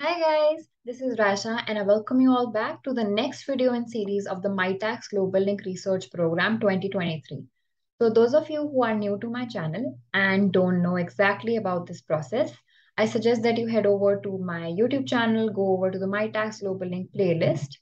Hi guys, this is Rayisha and I welcome you all back to the next video in series of the Mitacs Globalink Research Program 2023. So those of you who are new to my channel and don't know exactly about this process, I suggest that you head over to my YouTube channel, go over to the Mitacs Globalink playlist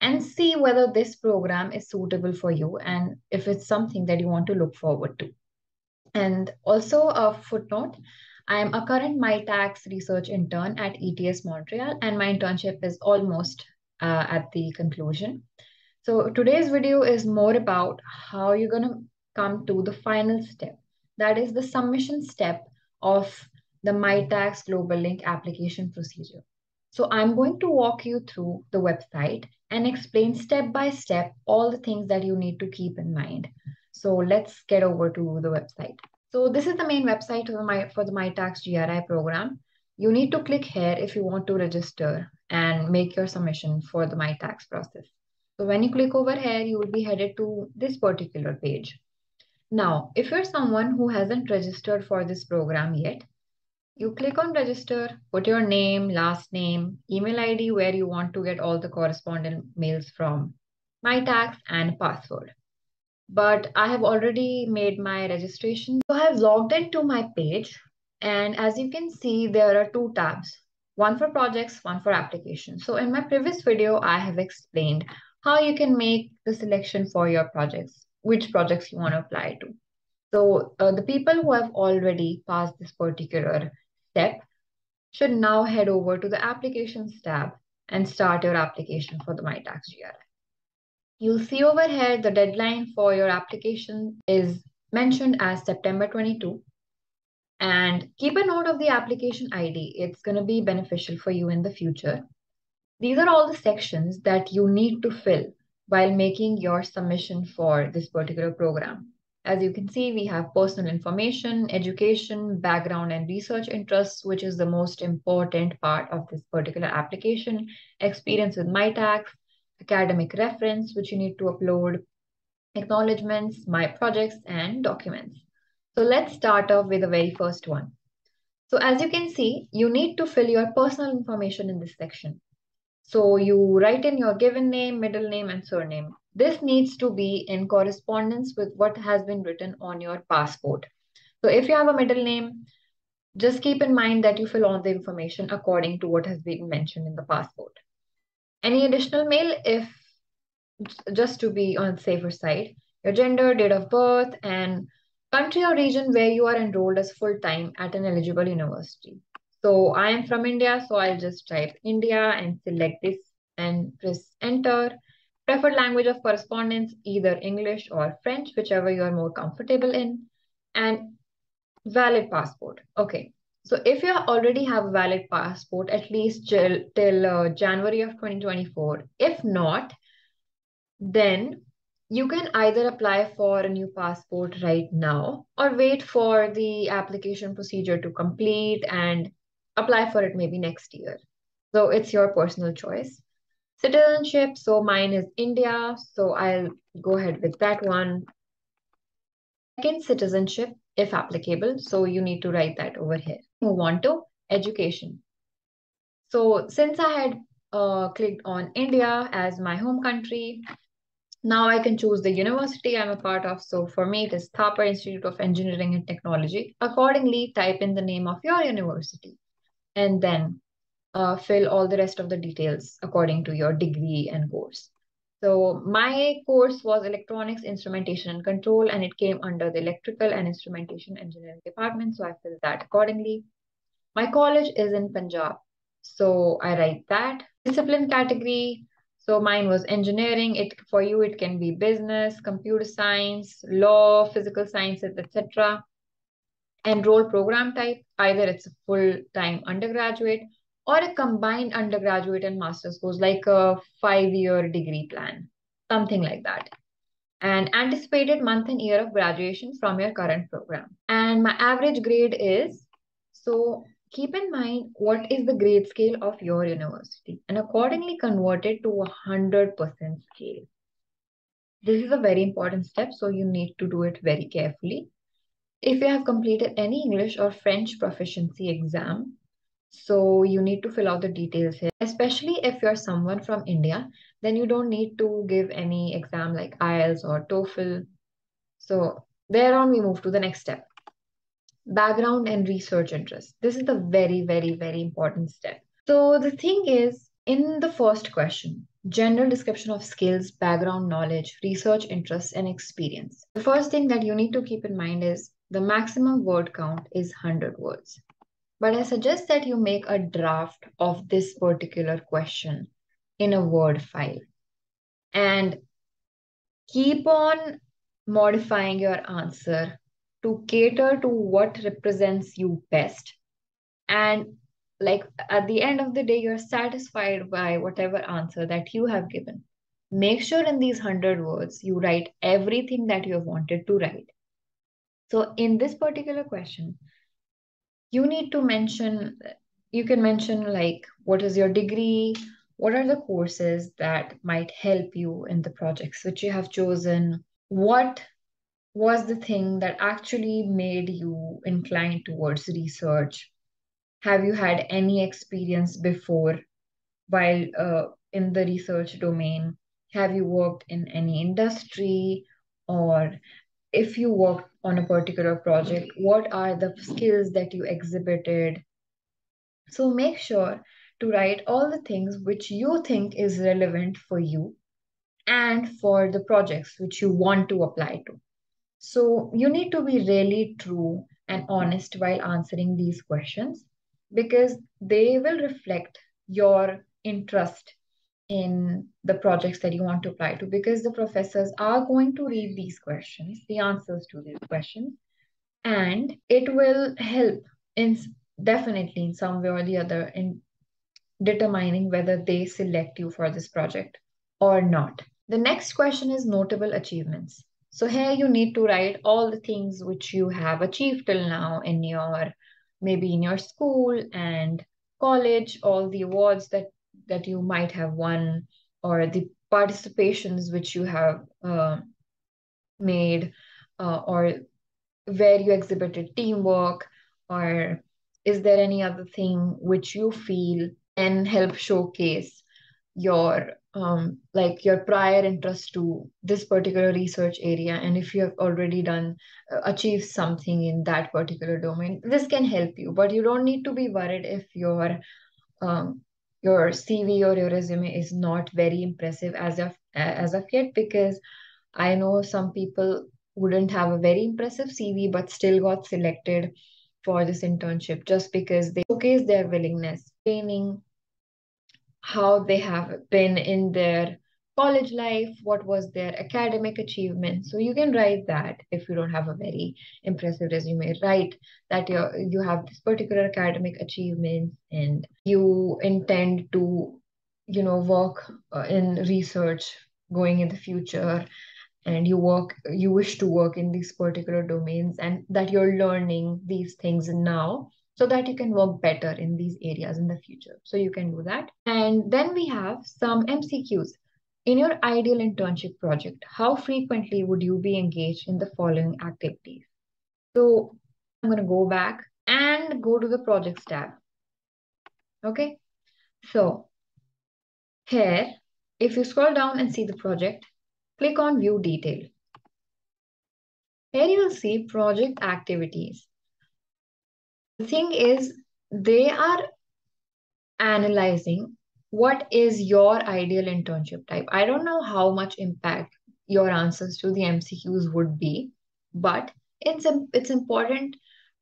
and see whether this program is suitable for you and if it's something that you want to look forward to. And also a footnote, I am a current Mitacs research intern at ETS Montreal, and my internship is almost uh, at the conclusion. So today's video is more about how you're going to come to the final step. That is the submission step of the Mitacs Globalink application procedure. So I'm going to walk you through the website and explain step by step all the things that you need to keep in mind. So let's get over to the website. So this is the main website for, my, for the Mitacs GRI program. You need to click here if you want to register and make your submission for the Mitacs process. So when you click over here, you will be headed to this particular page. Now, if you're someone who hasn't registered for this program yet, you click on register, put your name, last name, email ID where you want to get all the correspondent mails from, Mitacs and password but I have already made my registration. So I have logged into my page and as you can see, there are two tabs, one for projects, one for applications. So in my previous video, I have explained how you can make the selection for your projects, which projects you want to apply to. So uh, the people who have already passed this particular step should now head over to the applications tab and start your application for the Mitacs GRI. You'll see over here the deadline for your application is mentioned as September 22. And keep a note of the application ID. It's going to be beneficial for you in the future. These are all the sections that you need to fill while making your submission for this particular program. As you can see, we have personal information, education, background, and research interests, which is the most important part of this particular application, experience with Mitacs, academic reference, which you need to upload, acknowledgements, my projects, and documents. So let's start off with the very first one. So as you can see, you need to fill your personal information in this section. So you write in your given name, middle name, and surname. This needs to be in correspondence with what has been written on your passport. So if you have a middle name, just keep in mind that you fill all the information according to what has been mentioned in the passport. Any additional mail if just to be on safer side, your gender, date of birth, and country or region where you are enrolled as full-time at an eligible university. So I am from India, so I'll just type India and select this and press enter. Preferred language of correspondence, either English or French, whichever you are more comfortable in. And valid passport. Okay, so if you already have a valid passport, at least till, till uh, January of 2024, if not, then you can either apply for a new passport right now or wait for the application procedure to complete and apply for it maybe next year. So it's your personal choice. Citizenship, so mine is India, so I'll go ahead with that one. Second, citizenship, if applicable. So you need to write that over here. Move on to education. So since I had uh, clicked on India as my home country, now I can choose the university I'm a part of. So for me, it is Thapar Institute of Engineering and Technology. Accordingly, type in the name of your university and then uh, fill all the rest of the details according to your degree and course. So my course was electronics, instrumentation and control, and it came under the electrical and instrumentation engineering department. So I filled that accordingly. My college is in Punjab. So I write that. Discipline category. So mine was engineering. It for you, it can be business, computer science, law, physical sciences, etc. Enroll program type. Either it's a full-time undergraduate or a combined undergraduate and master's course, like a five-year degree plan, something like that. And anticipated month and year of graduation from your current program. And my average grade is, so keep in mind what is the grade scale of your university and accordingly convert it to a 100% scale. This is a very important step, so you need to do it very carefully. If you have completed any English or French proficiency exam, So you need to fill out the details here, especially if you're someone from India, then you don't need to give any exam like IELTS or TOEFL. So thereon we move to the next step. Background and research interest. This is the very, very, very important step. So the thing is, in the first question, general description of skills, background knowledge, research interests, and experience. The first thing that you need to keep in mind is the maximum word count is 100 words. But I suggest that you make a draft of this particular question in a Word file and keep on modifying your answer to cater to what represents you best. And like at the end of the day, you're satisfied by whatever answer that you have given. Make sure in these 100 words, you write everything that you have wanted to write. So in this particular question, you need to mention, you can mention like, what is your degree? What are the courses that might help you in the projects which you have chosen? What was the thing that actually made you inclined towards research? Have you had any experience before while uh, in the research domain? Have you worked in any industry? Or if you worked on a particular project, what are the skills that you exhibited? So make sure to write all the things which you think is relevant for you and for the projects which you want to apply to. So you need to be really true and honest while answering these questions because they will reflect your interest in the projects that you want to apply to because the professors are going to read these questions, the answers to these questions, and it will help in definitely in some way or the other in determining whether they select you for this project or not. The next question is notable achievements. So here you need to write all the things which you have achieved till now in your maybe in your school and college, all the awards that that you might have won or the participations which you have uh, made uh, or where you exhibited teamwork or is there any other thing which you feel can help showcase your um, like your prior interest to this particular research area? And if you have already done uh, achieved something in that particular domain this can help you. But you don't need to be worried if your um, your cv or your resume is not very impressive as of as of yet because i know some people wouldn't have a very impressive cv but still got selected for this internship just because they showcase their willingness training how they have been in their college life, what was their academic achievement. So you can write that if you don't have a very impressive resume. Write that you you have this particular academic achievement and you intend to, you know, work uh, in research going in the future and you work you wish to work in these particular domains and that you're learning these things now so that you can work better in these areas in the future. So you can do that. And then we have some MCQs. In your ideal internship project, how frequently would you be engaged in the following activities? So I'm going to go back and go to the projects tab. Okay. So here, if you scroll down and see the project, click on view detail. Here you will see project activities. The thing is, they are analyzing what is your ideal internship type. I don't know how much impact your answers to the MCQs would be, but it's it's important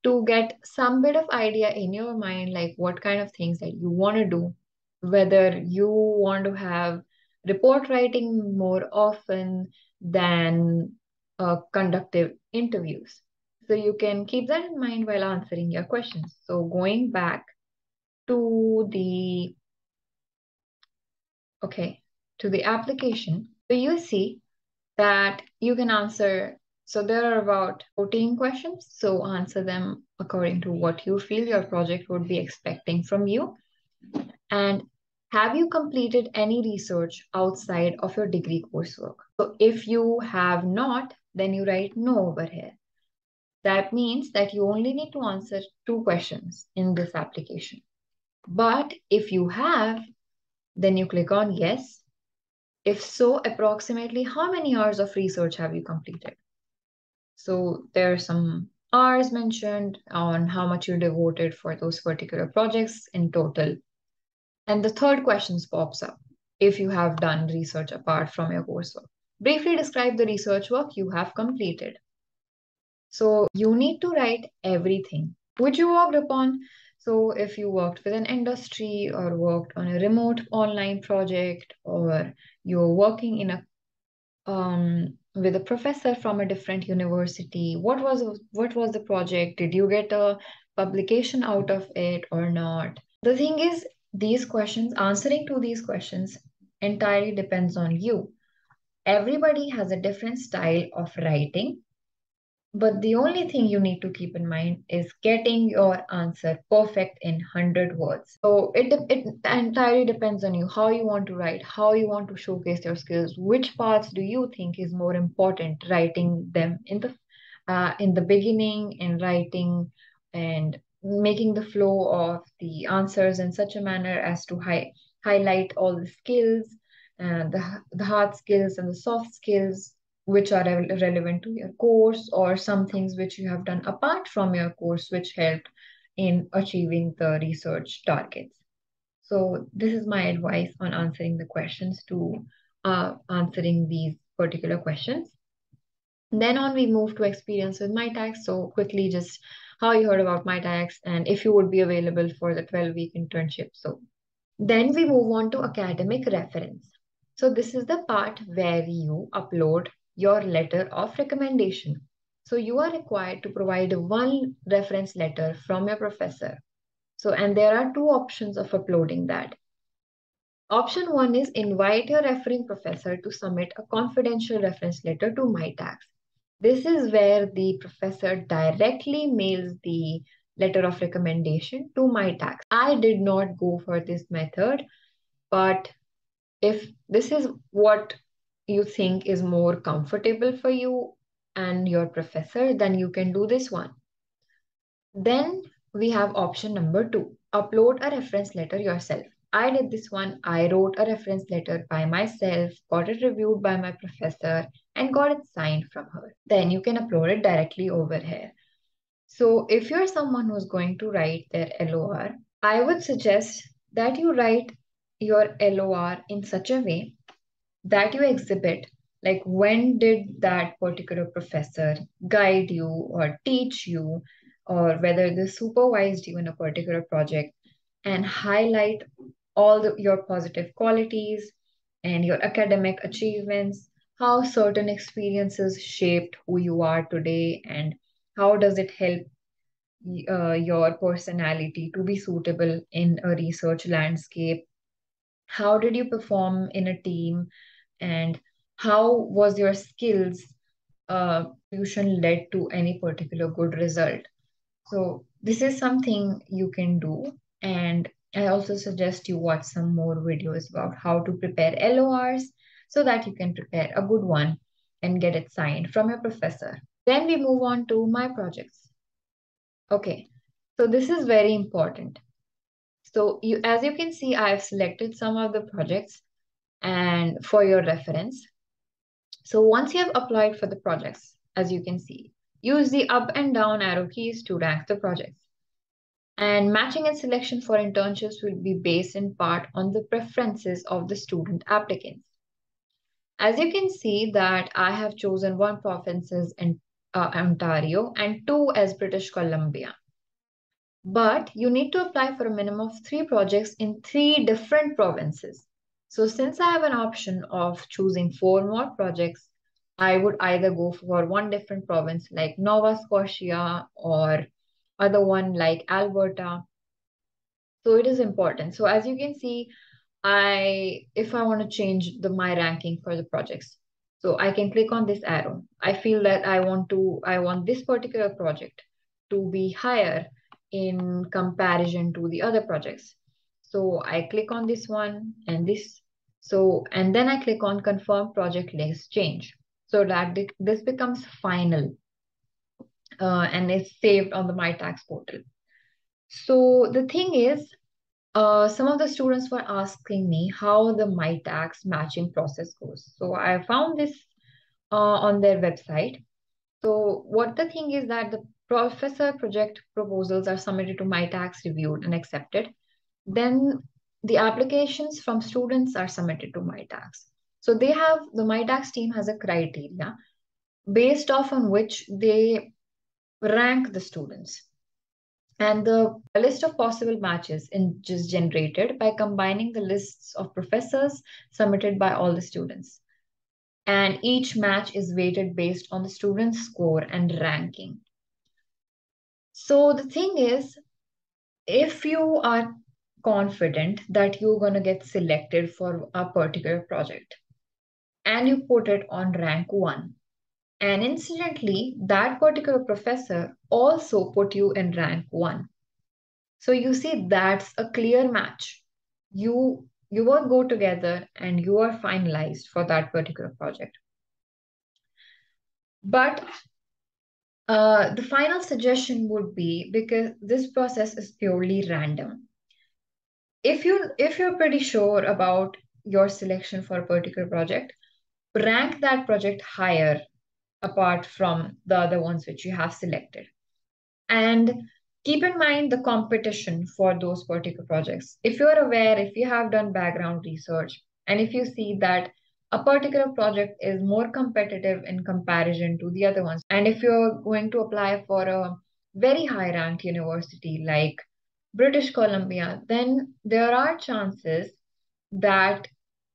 to get some bit of idea in your mind, like what kind of things that you want to do, whether you want to have report writing more often than uh, conductive interviews. So you can keep that in mind while answering your questions. So going back to the, okay, to the application, so you see that you can answer, so there are about 14 questions. So answer them according to what you feel your project would be expecting from you. And have you completed any research outside of your degree coursework? So if you have not, then you write no over here. That means that you only need to answer two questions in this application. But if you have, then you click on yes. If so, approximately how many hours of research have you completed? So there are some hours mentioned on how much you devoted for those particular projects in total. And the third question pops up if you have done research apart from your coursework. Briefly describe the research work you have completed. So you need to write everything which you worked upon. So if you worked with an industry or worked on a remote online project or you're working in a um, with a professor from a different university, what was what was the project? Did you get a publication out of it or not? The thing is, these questions, answering to these questions entirely depends on you. Everybody has a different style of writing but the only thing you need to keep in mind is getting your answer perfect in 100 words. So it, it entirely depends on you how you want to write, how you want to showcase your skills, which parts do you think is more important writing them in the uh, in the beginning in writing and making the flow of the answers in such a manner as to hi- highlight all the skills and the, the hard skills and the soft skills which are re relevant to your course or some things which you have done apart from your course which helped in achieving the research targets. So this is my advice on answering the questions to uh, answering these particular questions. Then on we move to experience with Mitacs. So quickly just how you heard about Mitacs and if you would be available for the 12 week internship. So then we move on to academic reference. So this is the part where you upload your letter of recommendation. So you are required to provide one reference letter from your professor. So, and there are two options of uploading that. Option one is invite your referring professor to submit a confidential reference letter to Mitacs. This is where the professor directly mails the letter of recommendation to Mitacs. I did not go for this method, but if this is what you think is more comfortable for you and your professor, then you can do this one. Then we have option number two, upload a reference letter yourself. I did this one. I wrote a reference letter by myself, got it reviewed by my professor, and got it signed from her. Then you can upload it directly over here. So if you're someone who's going to write their LOR, I would suggest that you write your LOR in such a way that you exhibit like when did that particular professor guide you or teach you or whether they supervised you in a particular project and highlight all the, your positive qualities and your academic achievements? How certain experiences shaped who you are today and how does it help uh, your personality to be suitable in a research landscape? How did you perform in a team and how was your skills uh, led to any particular good result? So this is something you can do. And i also suggest you watch some more videos about how to prepare lors so that you can prepare a good one and get it signed from your professor. Then we move on to my projects. Okay so this is very important. So you as you can see i've selected some of the projects and for your reference. So once you have applied for the projects, as you can see, use the up and down arrow keys to rank the projects. And matching and selection for internships will be based in part on the preferences of the student applicants. As you can see that I have chosen one provinces in uh, Ontario and two as British Columbia. But you need to apply for a minimum of three projects in three different provinces. So since I have an option of choosing four more projects, I would either go for one different province like Nova Scotia or other one like Alberta. So it is important. So as you can see, I if I want to change the my ranking for the projects, so I can click on this arrow. I feel that I want to I want this particular project to be higher in comparison to the other projects. So I click on this one and this so, and then I click on confirm project list change so that this becomes final uh, and is saved on the Mitacs portal. So the thing is, uh, some of the students were asking me how the Mitacs matching process goes. So I found this uh, on their website. So what the thing is that the professor project proposals are submitted to Mitacs, reviewed and accepted. Then the applications from students are submitted to Mitacs. So they have the Mitacs team has a criteria based off on which they rank the students. And the list of possible matches is generated by combining the lists of professors submitted by all the students. And each match is weighted based on the student's score and ranking. So the thing is, if you are confident that you're going to get selected for a particular project and you put it on rank one, and incidentally, that particular professor also put you in rank one. So you see, that's a clear match. You you will go together and you are finalized for that particular project. But uh, the final suggestion would be because this process is purely random. If you if you're pretty sure about your selection for a particular project, rank that project higher apart from the other ones which you have selected. And keep in mind the competition for those particular projects. If you're aware, if you have done background research, and if you see that a particular project is more competitive in comparison to the other ones, and if you're going to apply for a very high ranked university like British Columbia, then there are chances that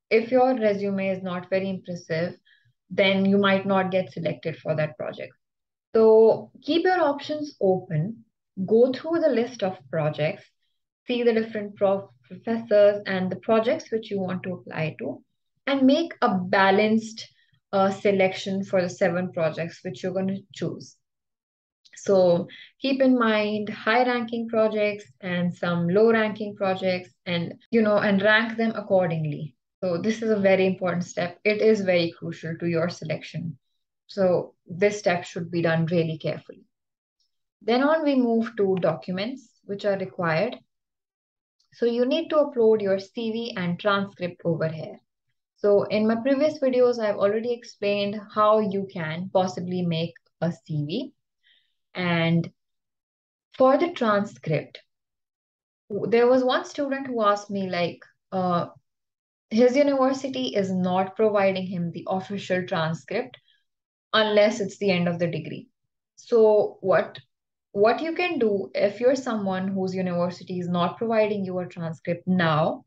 if your resume is not very impressive, then you might not get selected for that project. So keep your options open, go through the list of projects, see the different prof professors and the projects which you want to apply to, and make a balanced uh, selection for the seven projects which you're going to choose. So keep in mind high ranking projects and some low ranking projects and, you know, and rank them accordingly. So this is a very important step. It is very crucial to your selection. So this step should be done really carefully. Then on we move to documents which are required. So you need to upload your CV and transcript over here. So in my previous videos, I've already explained how you can possibly make a CV. And for the transcript, there was one student who asked me like, uh, his university is not providing him the official transcript unless it's the end of the degree. So what what you can do if you're someone whose university is not providing you a transcript now,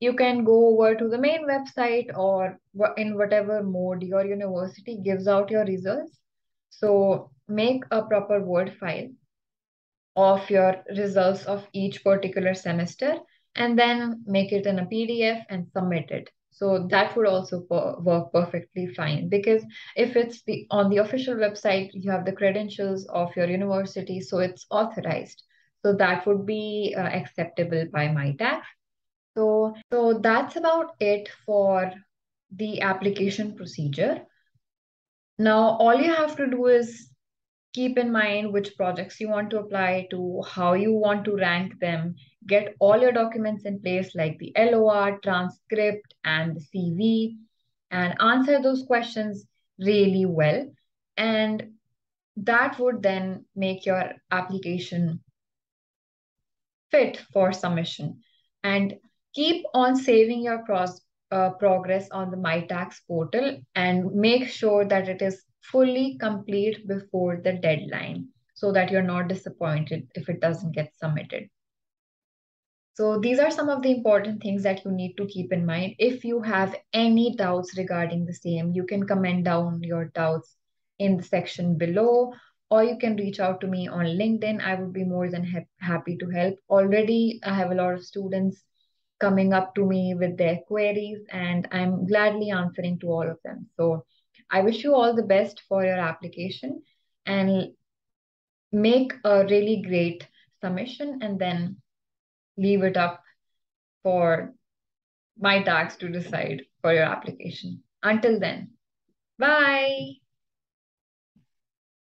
you can go over to the main website or in whatever mode your university gives out your results. So make a proper Word file of your results of each particular semester and then make it in a PDF and submit it. So that would also work perfectly fine because if it's the on the official website, you have the credentials of your university, so it's authorized. So that would be uh, acceptable by Mitacs. So, so that's about it for the application procedure. Now, all you have to do is keep in mind which projects you want to apply to, how you want to rank them, get all your documents in place like the LOR, transcript, and the CV, and answer those questions really well. And that would then make your application fit for submission. And keep on saving your pros uh, progress on the Mitacs portal and make sure that it is fully complete before the deadline so that you're not disappointed if it doesn't get submitted. So these are some of the important things that you need to keep in mind. If you have any doubts regarding the same, you can comment down your doubts in the section below, or you can reach out to me on LinkedIn. I would be more than ha happy to help. Already, I have a lot of students coming up to me with their queries, and I'm gladly answering to all of them. So I wish you all the best for your application and make a really great submission and then leave it up for Mitacs to decide for your application. Until then, bye.